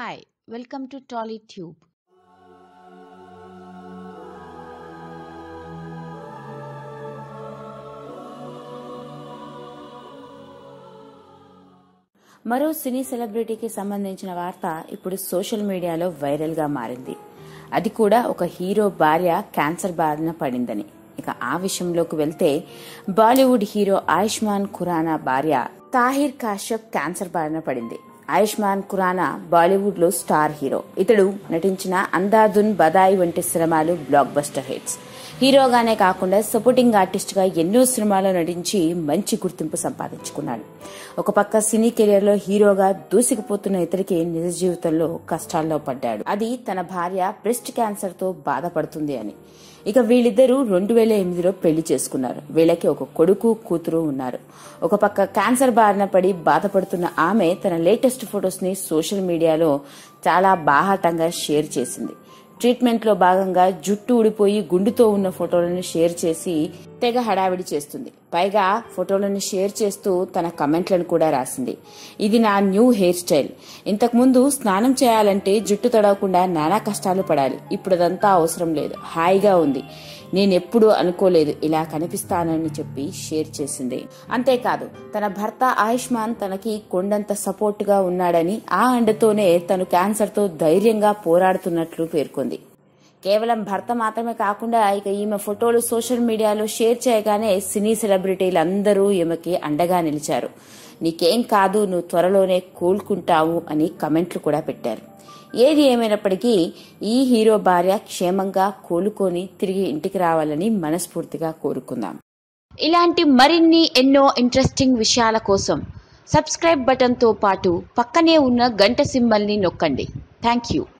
Hi, welcome to TollyTube. మరో సినీ సెలబ్రిటీకి సంబంధించిన వార్త ఇప్పుడు సోషల్ మీడియాలో వైరల్గా మారింది. అది కూడా ఒక హీరో భార్య క్యాన్సర్ బారిన పడిందని. ఇక ఆ విషయంలోకి వెళ్తే బాలీవుడ్ హీరో ఆయుష్మాన్ ఖురానా భార్య తాహిర్ కాశ్యప్ క్యాన్సర్ బారిన పడింది. ఆయుష్మాన్ ఖురానా బాలీవుడ్లో స్టార్ హీరో. ఇతడు నటించిన అందాదున్ బదాయి వంటి సినిమాలు బ్లాక్ బస్టర్ హిట్స్ హీరోగానే కాకుండా సపోర్టింగ్ ఆర్టిస్ట్గా ఎన్నో సినిమాల్లో నటించి మంచి గుర్తింపు సంపాదించుకున్నాడు. ఒక పక్క సినీ కెరియర్లో హీరోగా దూసుకుపోతున్న ఇతరికి నిజ జీవితంలో కష్టాల్లో పడ్డాడు. అది తన భార్య బ్రెస్ట్ క్యాన్సర్తో బాధపడుతుంది అని. ఇక వీళ్ళిద్దరూ రెండు వేల ఎనిమిదిలో పెళ్ళి చేసుకున్నారు. వీళ్ళకి ఒక కొడుకు కూతురు ఉన్నారు. ఒక పక్క క్యాన్సర్ బారిన పడి బాధపడుతున్న ఆమె తన లేటెస్ట్ ఫొటోస్ని సోషల్ మీడియాలో చాలా బాహాటంగా షేర్ చేసింది. ట్రీట్మెంట్లో భాగంగా జుట్టు ఊడిపోయి గుండుతో ఉన్న ఫోటోలను షేర్ చేసి తెగ హడావిడి చేస్తుంది. పైగా ఫోటోలను షేర్ చేస్తూ తన కమెంట్లను కూడా రాసింది. ఇది నా న్యూ హెయిర్ స్టైల్. ఇంతకుముందు స్నానం చేయాలంటే జుట్టు తడవకుండా నానా కష్టాలు పడాలి. ఇప్పుడు అదంతా అవసరం లేదు. హాయిగా ఉంది. నేనెప్పుడు అనుకోలేదు ఇలా కనిపిస్తానని చెప్పి షేర్ చేసింది. అంతేకాదు తన భర్త ఆయుష్మాన్ తనకి కొండంత సపోర్ట్గా ఉన్నాడని ఆ అండతోనే తను క్యాన్సర్తో ధైర్యంగా పోరాడుతున్నట్లు పేర్కొంది. కేవలం భర్త మాత్రమే కాకుండా ఇక ఈమె ఫోటోలు సోషల్ మీడియాలో షేర్ చేయగానే సినీ సెలబ్రిటీలు అందరూ ఈమెకి అండగా నిలిచారు. నీకేం కాదు నువ్వు త్వరలోనే కోలుకుంటావు అని కమెంట్లు కూడా పెట్టారు. ఏది ఏమైనప్పటికీ ఈ హీరో భార్య క్షేమంగా కోలుకొని తిరిగి ఇంటికి రావాలని మనస్ఫూర్తిగా కోరుకుందాం. ఇలాంటి మరిన్ని ఎన్నో ఇంట్రెస్టింగ్ విషయాల కోసం సబ్స్క్రైబ్ బటన్తో పాటు పక్కనే ఉన్న గంట సింబల్ని నొక్కండి. Thank you